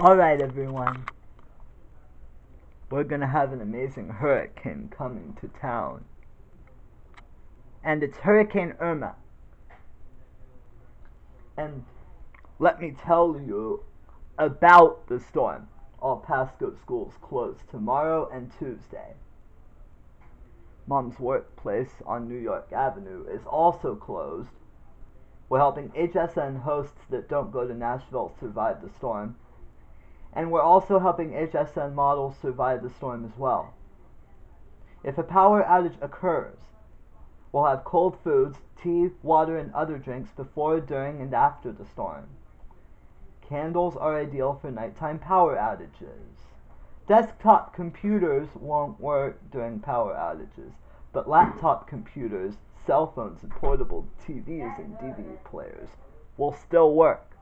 Alright, everyone. We're gonna have an amazing hurricane coming to town. And it's Hurricane Irma. And let me tell you about the storm. All Pasco schools close tomorrow and Tuesday. Mom's workplace on New York Avenue is also closed. We're helping HSN hosts that don't go to Nashville survive the storm. And we're also helping HSN models survive the storm as well. If a power outage occurs, we'll have cold foods, tea, water, and other drinks before, during, and after the storm. Candles are ideal for nighttime power outages. Desktop computers won't work during power outages, but laptop computers, cell phones, and portable TVs and DVD players will still work.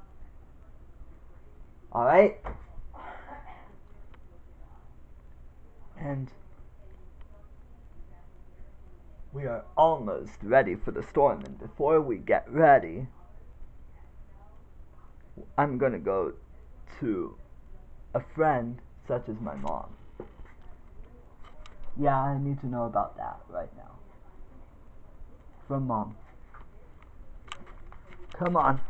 Alright? And we are almost ready for the storm, and before we get ready, I'm gonna go to a friend such as my mom. Yeah, I need to know about that right now. From mom. Come on.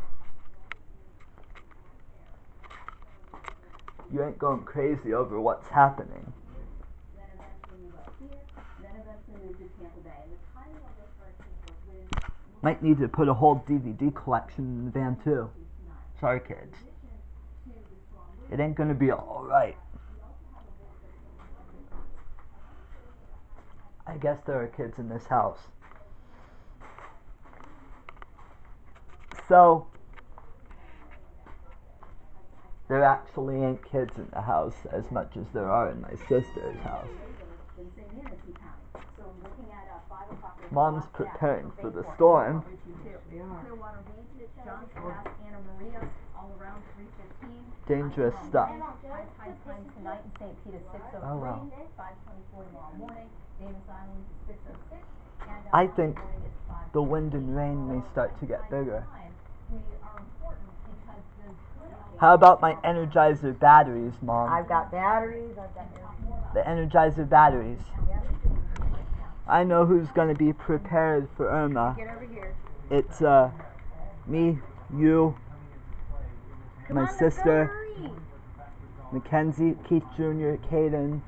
You ain't going crazy over what's happening. Might need to put a whole DVD collection in the van too. Sorry, kids. It ain't gonna be alright. I guess there are kids in this house. So, there actually ain't kids in the house as much as there are in my sister's house. Mom's preparing for the storm. Dangerous stuff. Oh well. I think the wind and rain may start to get bigger. How about my Energizer batteries, Mom? I've got batteries, I've got The Energizer batteries. I know who's gonna be prepared for Irma. Get over here. It's uh me, you, Come my on, sister, go. Mackenzie, Keith Jr., Kayden,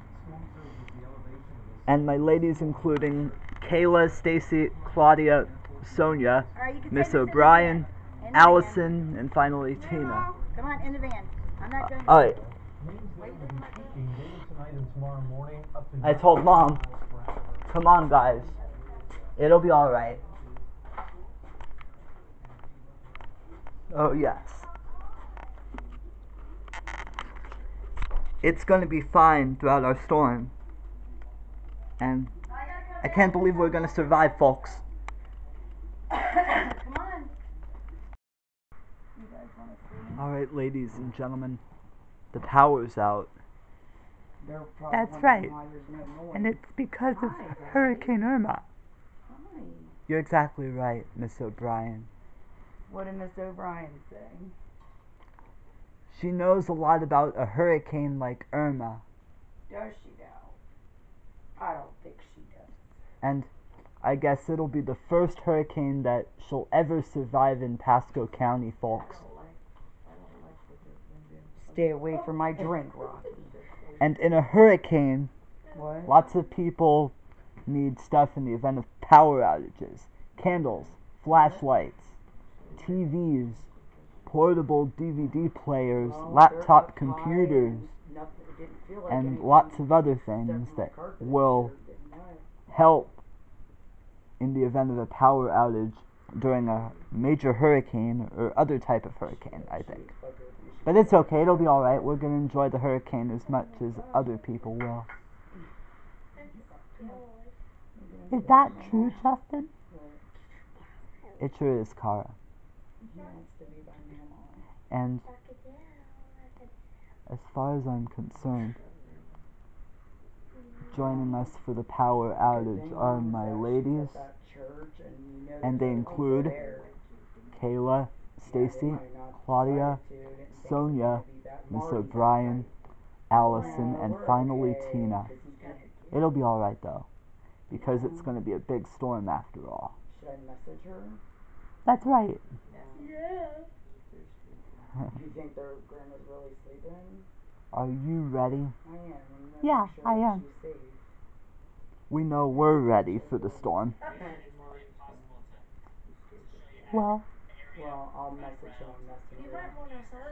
and my ladies including Kayla, Stacy, Claudia, Sonia, All right, you can Miss take this O'Brien, van. Allison, and finally van. Tina. Come on, in the van. I'm not going. Alright, Winds will be peaking later tonight and tomorrow morning up to I told Mom, come on guys, it'll be alright. Oh yes. It's gonna be fine throughout our storm. And I can't believe we're gonna survive, folks. Come on. You guys want to see? Alright, ladies and gentlemen, the power's out. That's right. And it's because of Hurricane Irma. You're exactly right, Miss O'Brien. What did Miss O'Brien say? She knows a lot about a hurricane like Irma, Does she now? I don't think she does. and I guess it'll be the first hurricane that she'll ever survive in Pasco County, folks. Stay away from my drink, Rocky. And in a hurricane, What? lots of people need stuff in the event of power outages. Candles, flashlights, TVs, portable DVD players, laptop computers, and lots of other things that will help in the event of a power outage during a major hurricane or other type of hurricane, I think. But it's okay, it'll be alright. We're going to enjoy the hurricane as much as other people will. Is that true, Justin? It sure is, Kara. And as far as I'm concerned, joining us for the power outage are my ladies, and they include Kayla, Stacy, Claudia, Sonia, Mr. O'Brien, Allison, and finally Tina. It'll be alright though, because it's gonna be a big storm after all. Should I message her? That's right. Do you think their grandma's really sleeping? Are you ready? I am. Yeah, sure I am. We know we're ready for the storm. Well, Well, I'll message him on Messenger.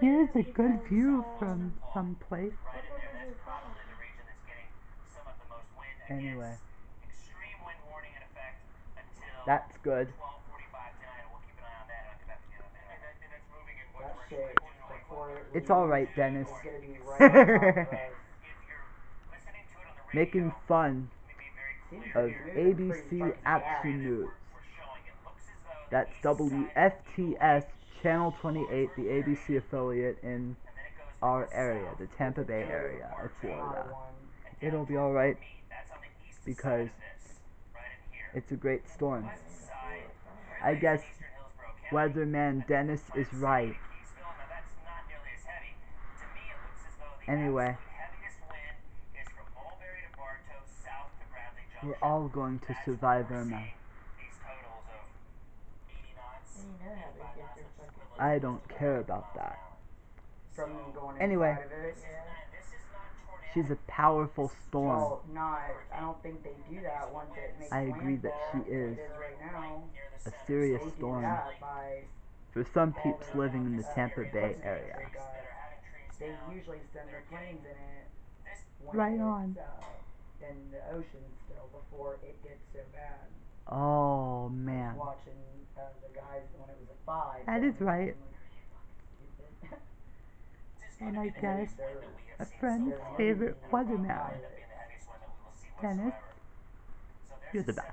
here's a good view from some place. Anyway, that's good. That shit before it It's alright, Dennis. is gonna be right on top of us. Making fun of like you're moving pretty ABC fucking Action. News. That's WFTS Channel 28, the ABC affiliate in our area, the Tampa Bay area of Florida. It'll be alright because it's a great storm. I guess weatherman Dennis is right. Anyway, we're all going to survive Irma. I don't care about that. From going Anyway. inside of it. She's a powerful storm. Well, not. I don't think they do that once it makes I agree that she landfall. is right now. A serious They do storm for some peeps living in the Tampa Bay area. They, usually send their planes in it when Right on. Uh, in the ocean still before it gets so bad. Oh man. watching uh, the guys when it was a five. That is right. I'm like, "Are you fucking stupid?" And I guess a friend's favorite running weatherman. pilot. Dennis, you're the best.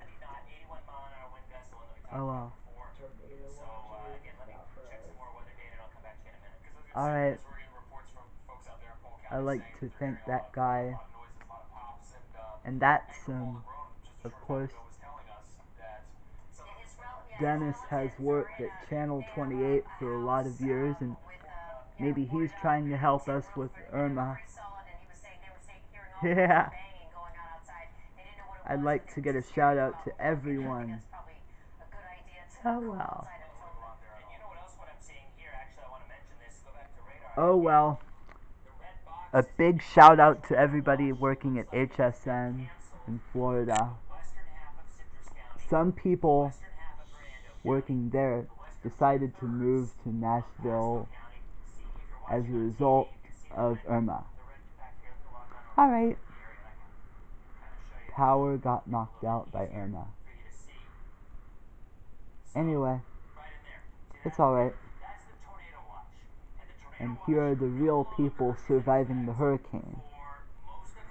Oh well. Tornado watches, not for us. Alright. I like to thank that guy. And that's, um, of course, Dennis has worked at Channel 28 for a lot of years, and maybe he's trying to help us with Irma. Yeah. I'd like to get a shout out to everyone. Oh well. Oh well. A big shout out to everybody working at HSN in Florida. Some people working there decided to move to Nashville as a result of Irma. Alright. Power got knocked out by Irma. Anyway, it's alright. And here are the real people surviving the hurricane.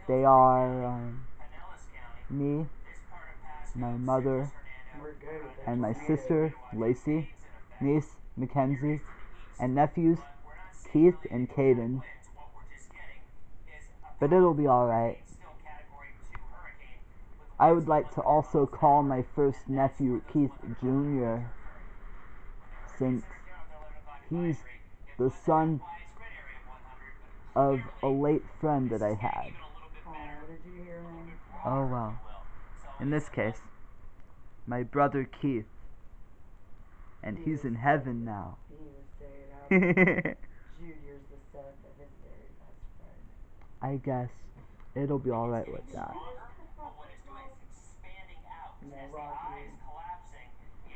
They are um, me, my mother, We're good with the and my sister, Lacey, niece, Mackenzie, and nephews, Keith and Kayden. But it'll be alright. I would like to also call my first nephew Keith Jr. since he's the son of a late friend that I had. Oh, did you hear him? Oh well. In this case, my brother Keith. And he's in heaven now. He was saying how I Junior's the son of his very best friend. guess it'll be alright with that. No, Rocky.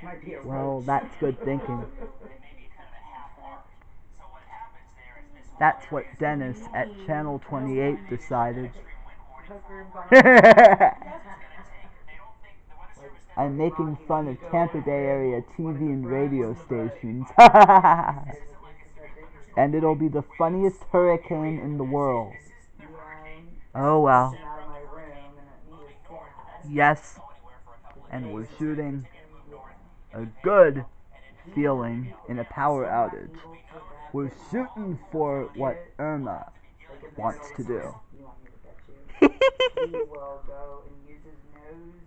Might be a Well, that's good thinking. That's what Dennis at Channel 28 decided. I'm making fun of Tampa Bay area TV and radio stations. and it'll be the funniest hurricane in the world. Oh well. Yes. And we're shooting a good feeling in a power outage. We're shooting for what Irma wants to do.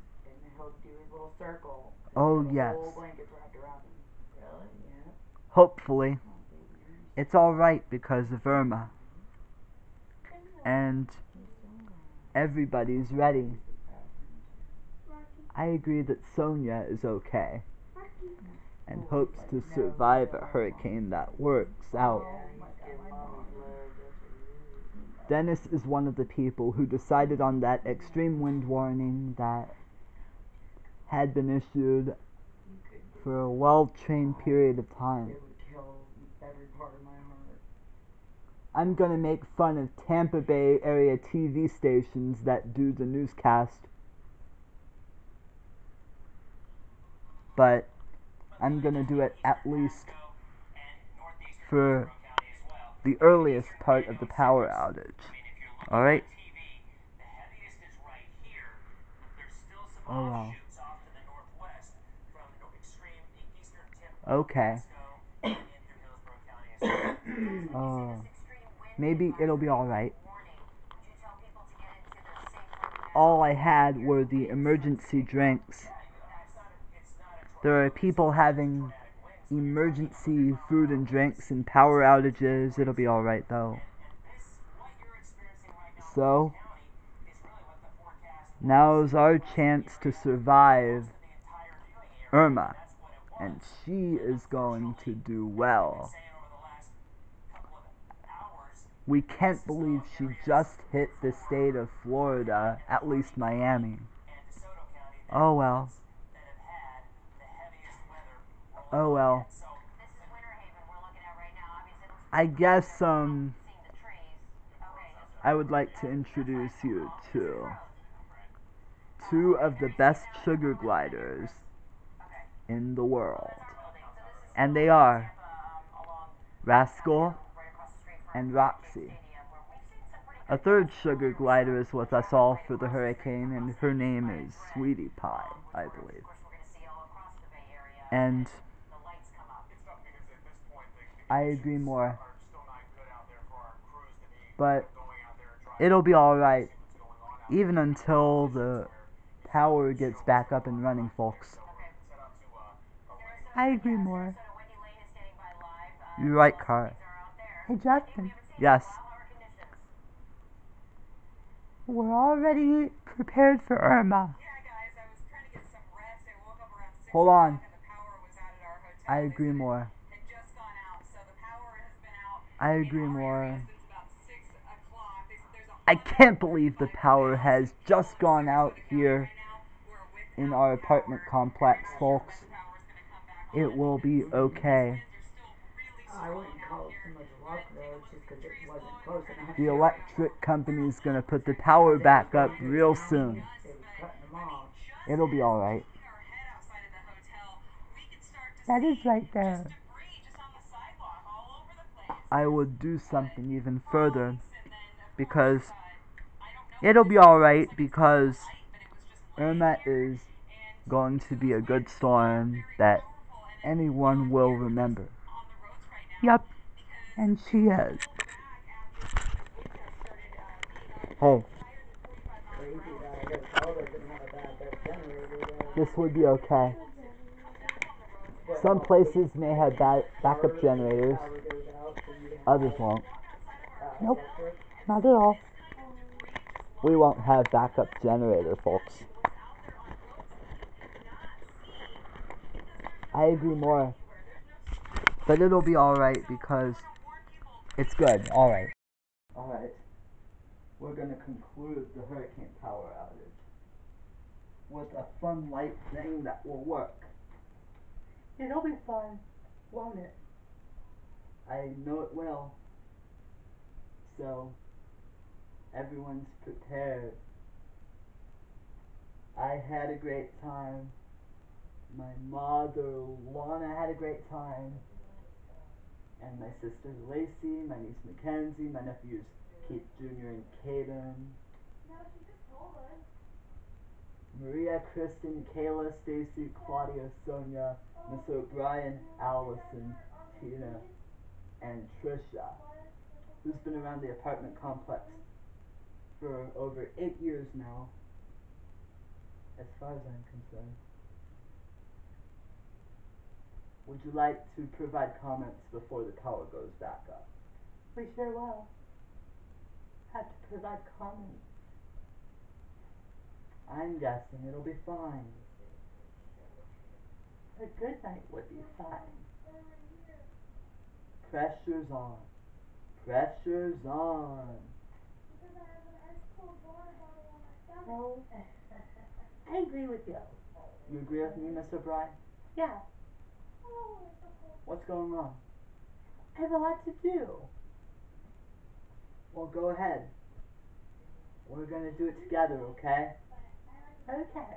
little circle. Oh, yes. Whole blanket's wrapped around him. Really? Yeah. Hopefully. Oh, it's alright because of Irma. and everybody's ready. I agree that Sonia is okay and hopes to survive a hurricane that works out. Dennis is one of the people who decided on that extreme wind warning that had been issued for a well trained period of time. It would kill every part of my heart. I'm gonna make fun of Tampa Bay area TV stations that do the newscast. But I'm gonna do it at least for the earliest part of the power outage. Alright? Oh wow. Okay. Oh. Maybe it'll be alright. All I had were the emergency drinks. There are people having emergency food and drinks and power outages. It'll be alright though. So, now's our chance to survive Irma. And she is going to do well. We can't believe she just hit the state of Florida, at least Miami. Oh well. Oh well. I guess um I would like to introduce you to two of the best sugar gliders in the world. And they are Rascal and Roxy. A third sugar glider is with us all for the hurricane, and her name is Sweetie Pie, I believe. And I agree more. But it'll be alright, even until the power gets back up and running, folks. I agree more. You're right, Car. Hey, Justin. Yes. We're already prepared for Irma. Hold on. I agree more. I agree more. I can't believe the power has just gone out here in our apartment complex, folks. It will be okay. I wouldn't call it so much luck though, just 'cause it wasn't close enough. The electric company is gonna put the power back up real soon. They were cutting them off. It'll be alright. That is right there. I would do something even further because it'll be alright because Irma is going to be a good storm that anyone will remember. Yep, and she is. Hey, Crazy that I guess Zelda didn't have a backup generator there. this would be okay. Some places may have ba- backup generators, Power goes out, so you have, others won't. Nope. Not at all. We won't have backup generator, folks. I agree more. But it'll be alright because it's good. Alright. Alright. We're gonna conclude the hurricane power outage with a fun light thing that will work. It'll be fun, won't it? I know it will. So, everyone's prepared. I had a great time. My mother Lana had a great time. And my sister Lacey, my niece Mackenzie, my nephews Keith Jr. and Kayden. Maria, Kristen, Kayla, Stacy, Claudia, Sonia, Miss O'Brien, Allison, Tina, and Trisha, who's been around the apartment complex for over eight years now, as far as I'm concerned. Would you like to provide comments before the power goes back up? We sure will. Have to provide comments. I'm guessing it'll be fine. A good night would be fine. Pressure's on. Pressure's on. Oh, I agree with you. You agree with me, Mr. Bryan? Yeah, What's going on? I have a lot to do. Well, go ahead. We're gonna do it together, okay? Okay.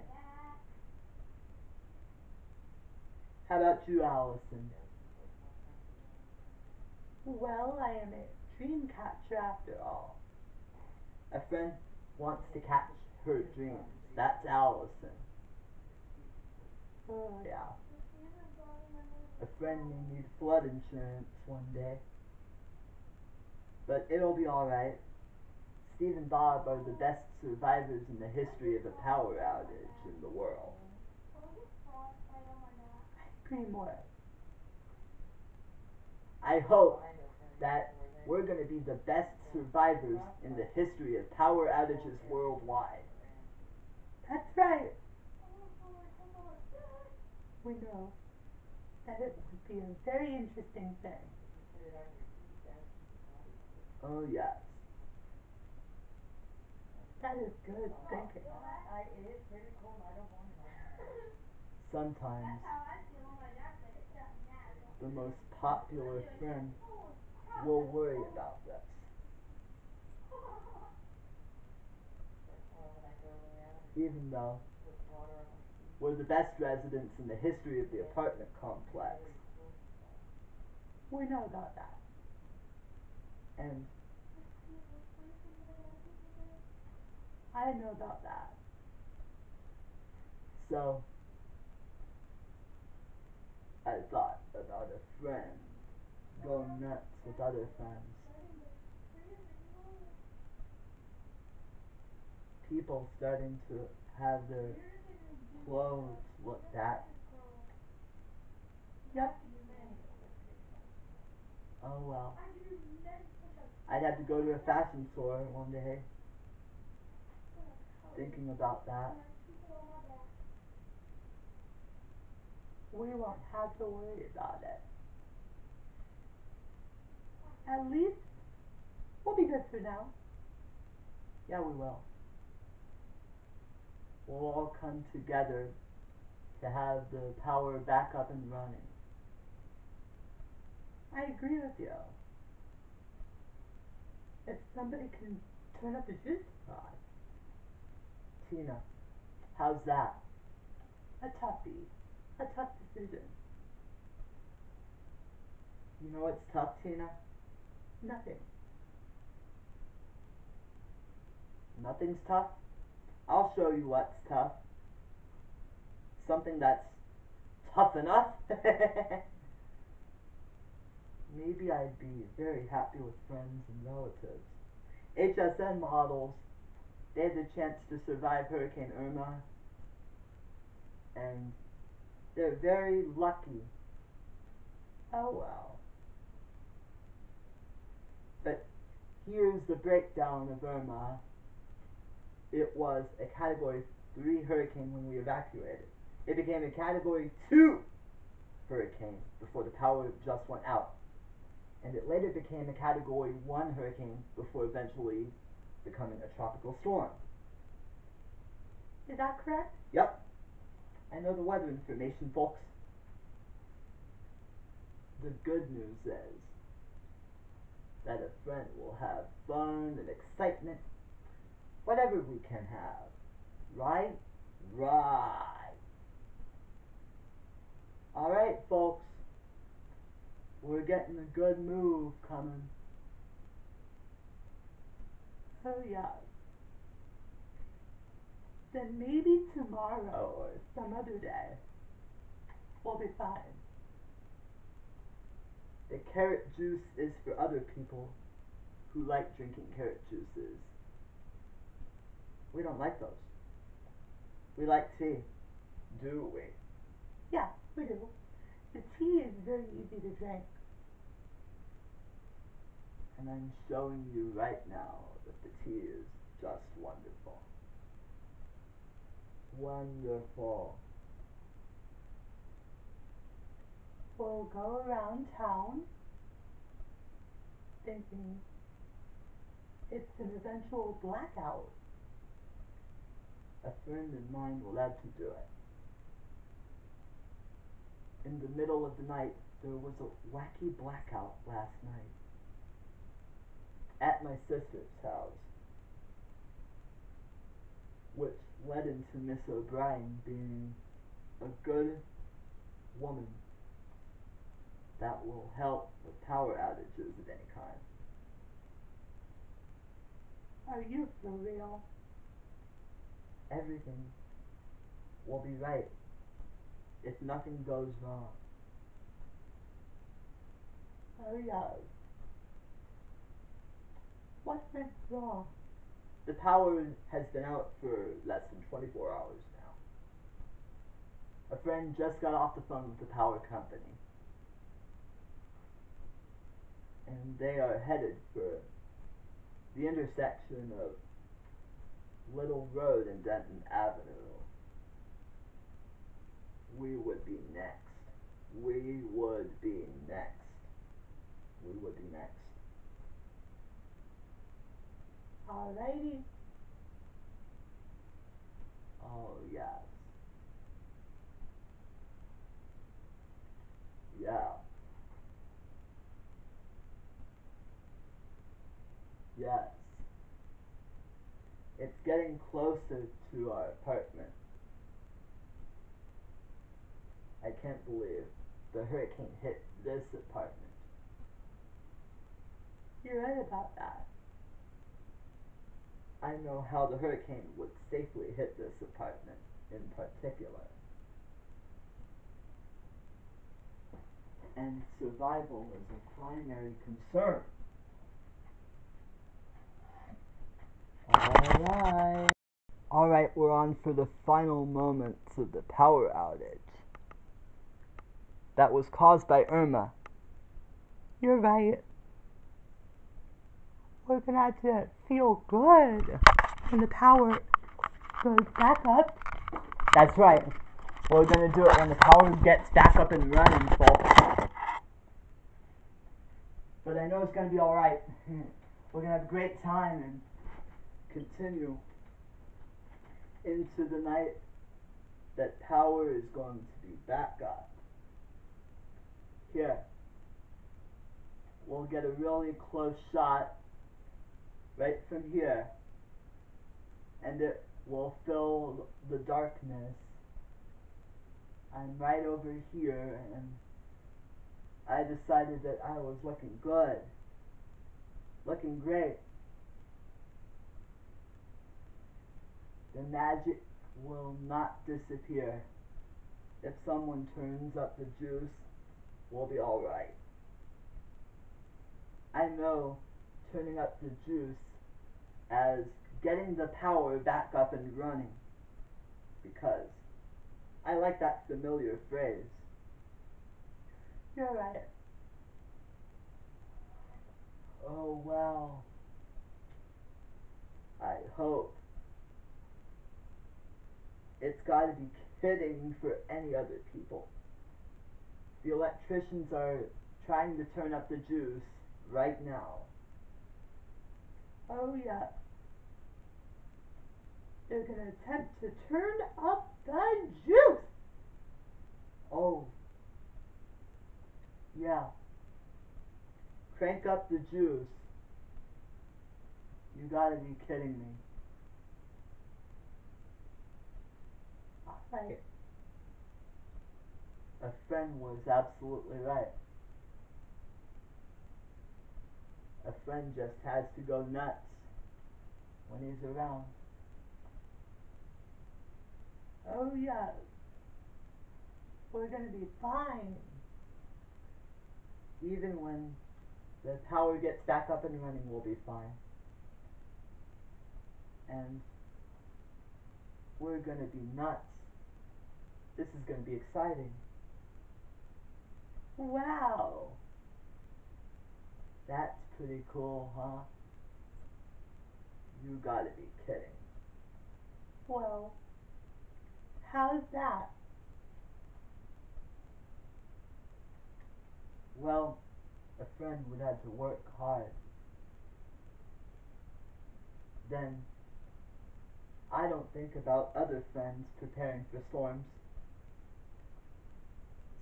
How about you, Allison? Well, I am a dream catcher after all. A friend wants to catch her dreams. That's Allison. Oh, yeah. A friend may need flood insurance one day. But it'll be alright. Steve and Bob are the best survivors in the history of a power outage in the world. I agree more. I hope that we're gonna be the best survivors in the history of power outages worldwide. That's right. We know that it would be a very interesting thing. Oh yes. That is good thinking. Sometimes the most popular friend will worry about this. Even though we're the best residents in the history of the apartment complex. We know about that. And I know about that. so I thought about a friend going nuts with other friends. People starting to have their clothes looked at. Yep. Oh well. I'd have to go to a fashion store one day. Thinking about that. We won't have to worry about it. At least we'll be good for now. Yeah, we will. We'll all come together to have the power back up and running. I agree with you. If somebody can turn up the juice supply, Tina, how's that? a toughie, a tough decision. You know what's tough, Tina? Nothing. Nothing's tough? I'll show you what's tough. Something that's tough enough. Maybe I'd be very happy with friends and relatives. HSN models, they had the chance to survive Hurricane Irma, and they're very lucky. Oh well. But here's the breakdown of Irma. It was a Category 3 hurricane when we evacuated. It became a Category 2 hurricane before the power just went out. And it later became a Category 1 hurricane before eventually becoming a tropical storm. Is that correct? Yep. I know the weather information, folks. The good news is that a friend will have fun and excitement, whatever we can have. Right? Right. Alright, folks. We're getting a good move coming. Oh yeah. Then maybe tomorrow or some other day we'll be fine. The carrot juice is for other people who like drinking carrot juices. We don't like those. We like tea. Do we? Yeah, we do. The tea is very easy to drink. And I'm showing you right now that the tea is just wonderful. Wonderful. We'll go around town thinking it's an eventual blackout. A friend of mine will have to do it. In the middle of the night, there was a wacky blackout last night at my sister's house, which led into Miss O'Brien being a good woman that will help with power outages of any kind. Are you for real? Everything will be right if nothing goes wrong. Oh yes. What went wrong? The power has been out for less than 24 hours now. A friend just got off the phone with the power company. And they are headed for the intersection of Little Road and Denton Avenue. We would be next. We would be next. We would be next. Alrighty. Oh, yes. Yeah. Yes. It's getting closer to our apartment. I can't believe the hurricane hit this apartment. You're right about that. I know how the hurricane would safely hit this apartment in particular. And survival is a primary concern. Alright. We're on for the final moments of the power outage. That was caused by Irma. You're right. We're gonna have to feel good when the power goes back up. That's right. We're gonna do it when the power gets back up and running, folks. But I know it's gonna be alright. We're gonna have a great time and continue into the night that power is going to be back up. Here. We'll get a really close shot right from here. And it will fill the darkness. I'm right over here and I decided that I was looking good. Looking great. The magic will not disappear. If someone turns up the juice, we'll be alright. I know turning up the juice as getting the power back up and running because I like that familiar phrase. You're right. Oh well. I hope. It's gotta be kidding for any other people. The electricians are trying to turn up the juice right now. Oh yeah. They're gonna attempt to turn up the juice. Oh. Yeah. Crank up the juice. You gotta be kidding me. A friend was absolutely right. A friend just has to go nuts when he's around. Oh yeah. We're gonna be fine. Even when the power gets back up and running, we'll be fine. And we're gonna be nuts. This is gonna be exciting. Wow. That's pretty cool, huh? You gotta be kidding. Well, how's that? Well, a friend would have to work hard. Then, I don't think about other friends preparing for storms.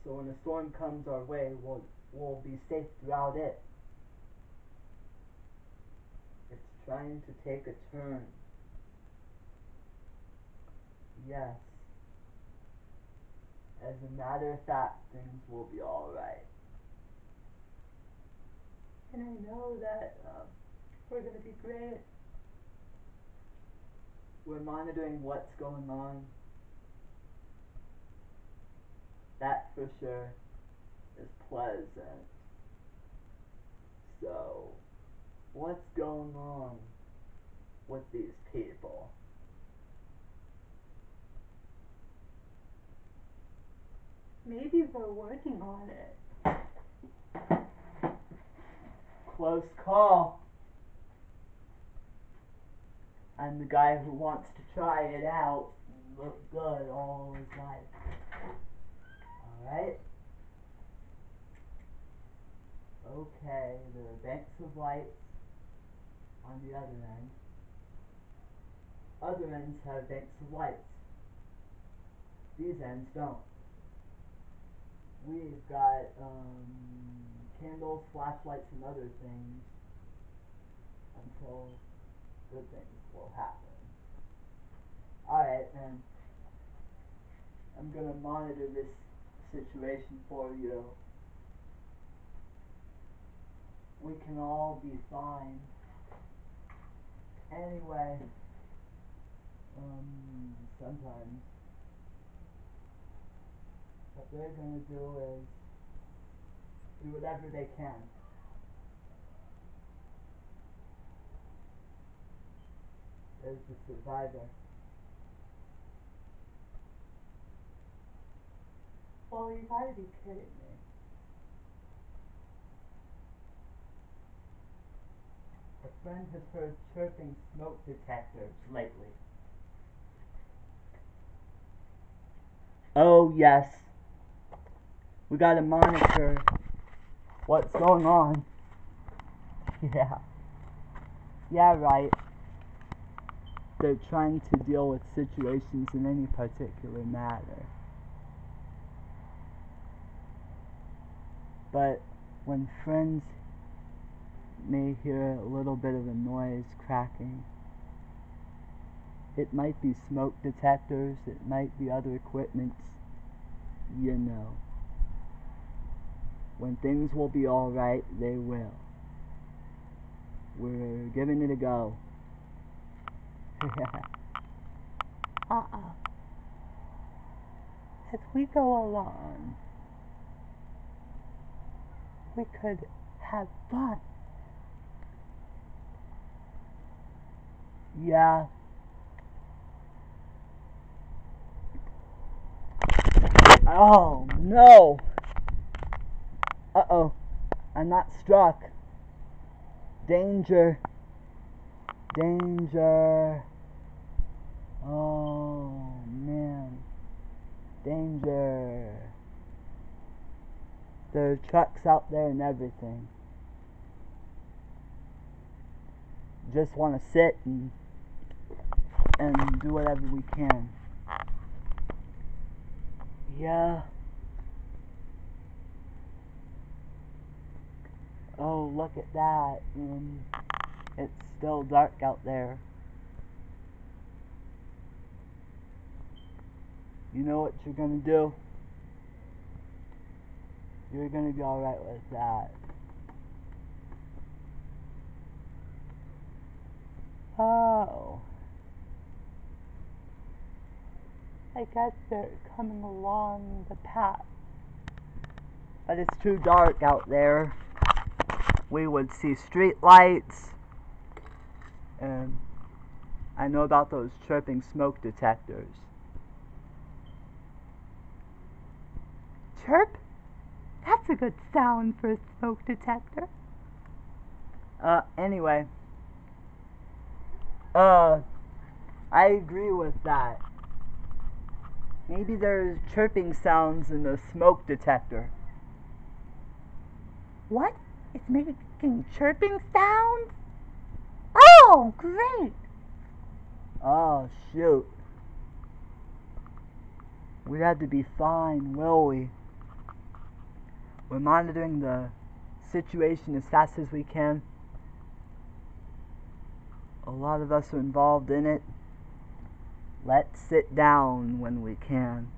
So when a storm comes our way, we'll, we'll be safe throughout it. It's trying to take a turn. Yes. As a matter of fact, things will be alright. And I know that um, we're gonna be great. We're monitoring what's going on. That for sure is pleasant. So, what's going on with these people? Maybe they're working on it. Close call. I'm the guy who wants to try it out and look good all his life. Alright? Okay, there are banks of lights on the other end. Other ends have banks of lights. These ends don't. We've got um, candles, flashlights, and other things until good things will happen. Alright, then. I'm gonna monitor this situation for you. We can all be fine. Anyway, um, sometimes what they're gonna do is do whatever they can. There's the survivor. Well, you gotta be kidding me. A friend has heard chirping smoke detectors lately. Oh, yes. We gotta monitor what's going on. Yeah. Yeah, right. They're trying to deal with situations in any particular matter. But when friends may hear a little bit of a noise cracking, it might be smoke detectors, it might be other equipment, you know. When things will be alright, they will. We're giving it a go. Uh-uh. As we go along, we could have fun. yeah. Oh no! Uh oh. I'm not struck. Danger. Danger. Oh man. Danger. There are trucks out there and everything. Just want to sit and and do whatever we can. Yeah. Oh, look at that. Um, it's still dark out there. You know what you're gonna do? You're gonna be alright with that. Oh. I guess they're coming along the path. But it's too dark out there. We would see street lights. And I know about those chirping smoke detectors. Chirp? That's a good sound for a smoke detector. Uh, anyway. Uh, I agree with that. Maybe there's chirping sounds in the smoke detector. What? It's making chirping sounds? Oh, great! Oh, shoot. We'd have to be fine, will we? We're monitoring the situation as fast as we can. A lot of us are involved in it. Let's sit down when we can.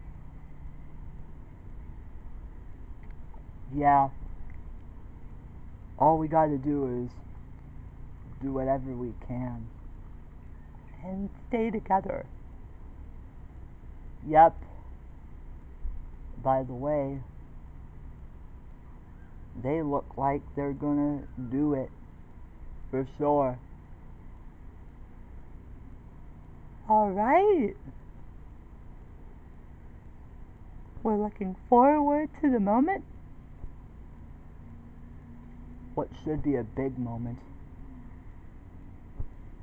Yeah. All we gotta do is do whatever we can. And stay together. Yep. By the way, they look like they're gonna do it. For sure. Alright. We're looking forward to the moment. What should be a big moment.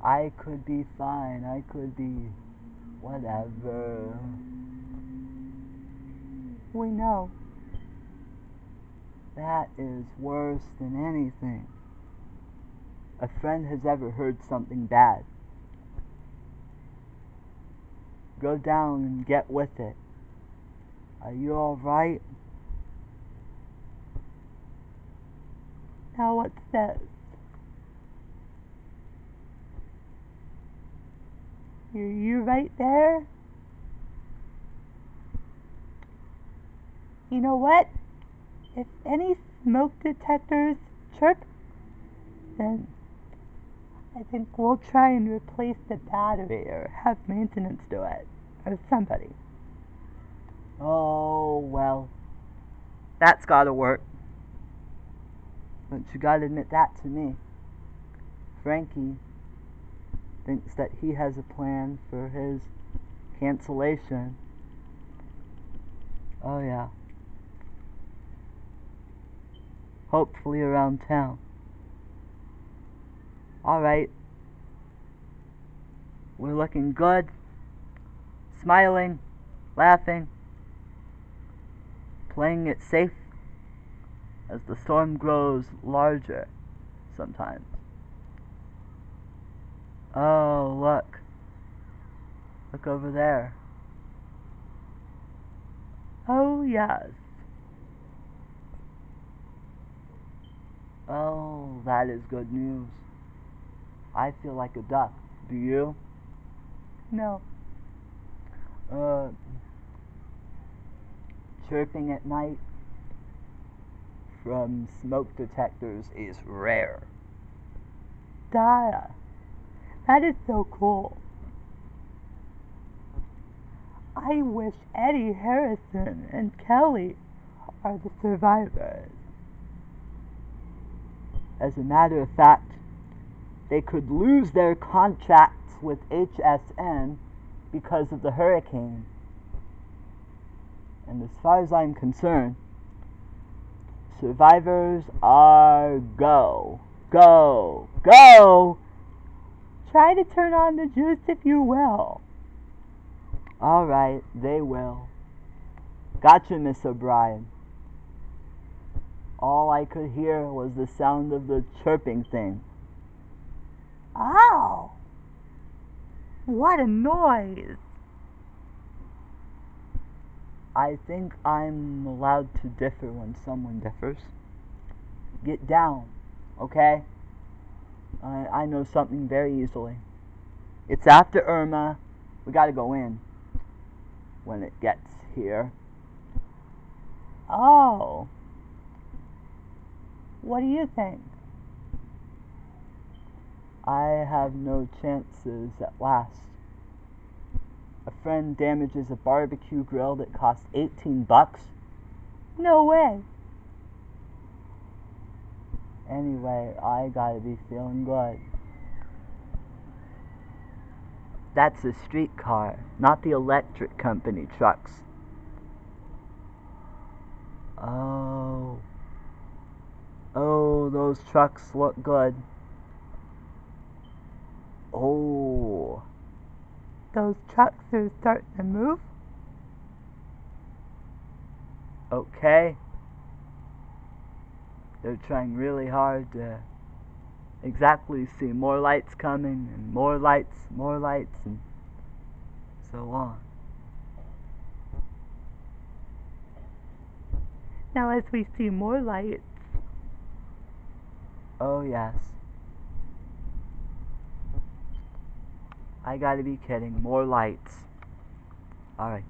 I could be fine. I could be whatever. We know. That is worse than anything. A friend has ever heard something bad. Go down and get with it. Are you alright? Now what's this? Are you right there? You know what? If any smoke detectors chirp, then I think we'll try and replace the battery or have maintenance do it. Or somebody. Oh, well. That's gotta work. But you gotta admit that to me. Frankie thinks that he has a plan for his cancellation. Oh, yeah. Hopefully around town. Alright. We're looking good. Smiling. Laughing. Playing it safe as the storm grows larger sometimes. Oh, look. Look over there. Oh, yes. Oh, that is good news. I feel like a duck. Do you? No. Uh, chirping at night from smoke detectors is rare. Daya. That is so cool. I wish Eddie Harrison and Kelly are the survivors. As a matter of fact, they could lose their contracts with HSN because of the hurricane. And as far as I'm concerned, survivors are go, go, go. Try to turn on the juice if you will. All right, they will. Gotcha, Miss O'Brien. All I could hear was the sound of the chirping thing. Ow! What a noise! I think I'm allowed to differ when someone differs. Get down, okay? I, I know something very easily. It's after Irma. We gotta go in when it gets here. Oh. What do you think? I have no chances at last. A friend damages a barbecue grill that cost 18 bucks. No way. Anyway, I gotta be feeling good. That's a streetcar, not the electric company trucks. Oh. Oh, those trucks look good. Oh. Those trucks are starting to move. Okay. They're trying really hard to exactly see more lights coming and more lights, more lights, and so on. Now, as we see more lights, Oh, yes. I gotta be kidding. More lights. Alright.